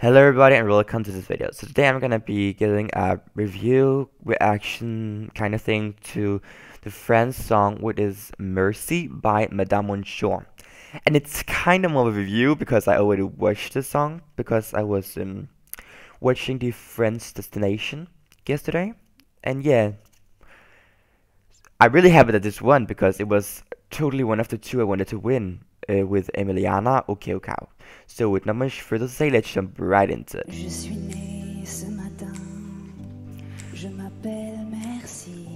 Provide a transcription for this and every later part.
Hello everybody and welcome to this video. So today I'm gonna be giving a review, reaction kind of thing to the Friends song which is Mercy by Madame Monsieur. And it's kind of more of a review because I already watched the song because I was um, watching the Friends Destination yesterday. And yeah, I'm really happy that this won because it was totally one of the two I wanted to win uh, with Emmy Liyana Okeokau. So with not much further to say, let's jump right into it. Je suis né ce matin. Je m'appelle Merci.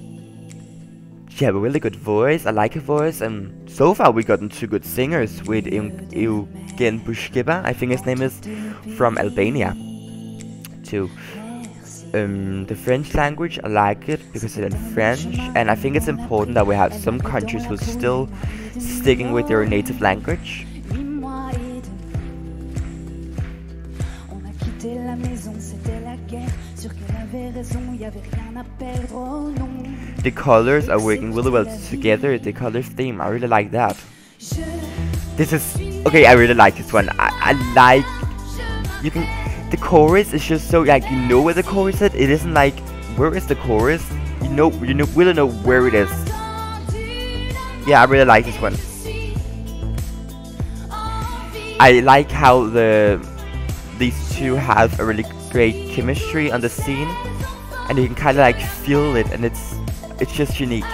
She have a really good voice. I like her voice, and so far we've gotten two good singers with Eugent Bushpepa, I think his name is, from Albania. Too. Um, the French language, I like it because it's in French, and I think it's important that we have some countries who are still sticking with their native language. The colors are working really well together, the color theme, I really like that. This is, okay, I really like this one. I, I like, you can, the chorus is just so, like, you know where the chorus is, it isn't like, where is the chorus? You know, you know, really know where it is. Yeah, I really like this one. I like how the these two have a really great chemistry on the scene and you can kind of like feel it and it's it's just unique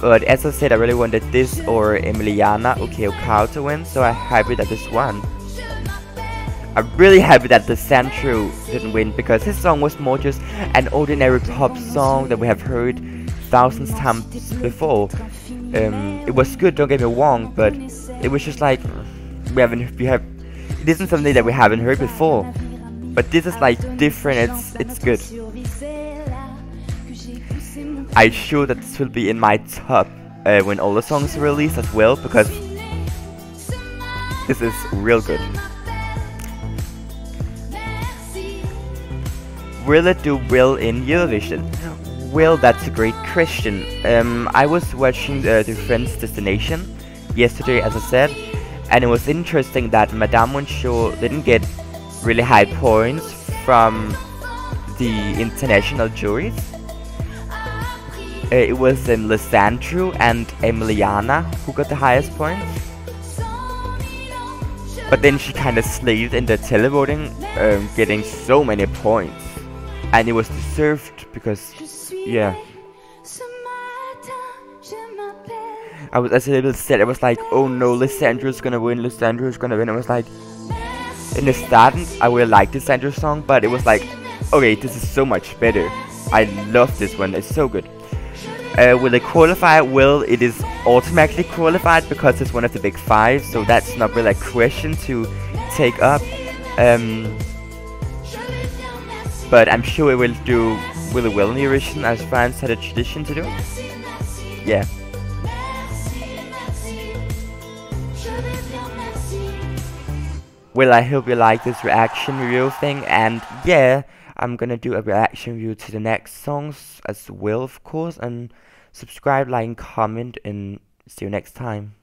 but as I said I really wanted this or Emmy Liyana Okeokau to win so I'm happy that this won I'm really happy that Lisandro didn't win because his song was more just an ordinary pop song that we have heard thousands times before um, it was good don't get me wrong but it was just like we haven't we have it isn't something that we haven't heard before but this is like different, it's, it's good. I'm sure that this will be in my top uh, when all the songs are released as well because this is real good. Will it do well in Eurovision? Well, that's a great question. Um, I was watching the, the Friends Destination yesterday, as I said, and it was interesting that Madame Monsieur didn't get really high points from the international juries. Uh, it was um, Lisandro and Emmy Liyana who got the highest points. But then she kind of slaved in the televoting, um, getting so many points. And it was deserved because, yeah. I was as a little sad, I was like, oh no, Lisandro's gonna win, Lisandro's gonna win. I was like, in the start, I really liked Lisandro song, but it was like, okay, this is so much better. I love this one, it's so good. Uh, will it qualify? Well, it is automatically qualified because it's one of the big five, so that's not really a question to take up. Um, but I'm sure it will do really well in Eurovision as France had a tradition to do. Yeah. Well, I hope you like this reaction review thing, and yeah, I'm gonna do a reaction review to the next songs as well, of course, and subscribe, like, and comment, and see you next time.